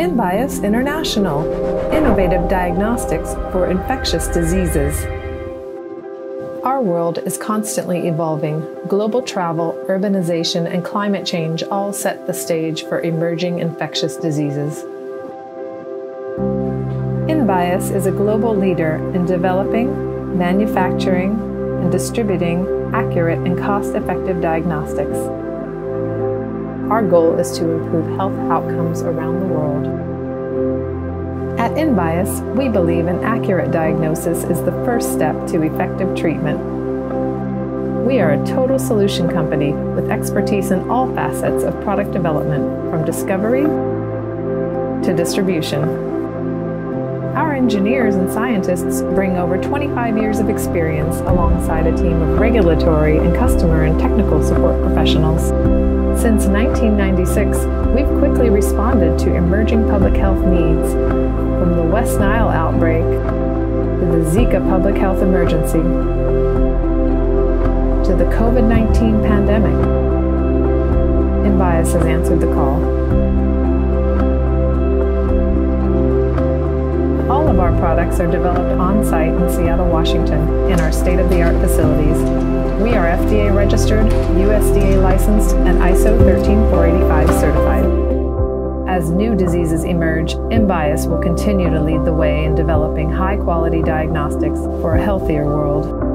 InBios International, innovative diagnostics for infectious diseases. Our world is constantly evolving. Global travel, urbanization, and climate change all set the stage for emerging infectious diseases. InBios is a global leader in developing, manufacturing, and distributing accurate and cost effective diagnostics. Our goal is to improve health outcomes around the world. At InBios, we believe an accurate diagnosis is the first step to effective treatment. We are a total solution company with expertise in all facets of product development, from discovery to distribution. Our engineers and scientists bring over 25 years of experience alongside a team of regulatory and customer and technical support professionals. Since 1996, we've quickly responded to emerging public health needs, from the West Nile outbreak to the Zika public health emergency to the COVID 19 pandemic. InBios has answered the call. All of our products are developed on site in Seattle, Washington, in our state of the art facilities we are FDA registered, USDA licensed, and ISO 13485 certified. As new diseases emerge, InBios will continue to lead the way in developing high quality diagnostics for a healthier world.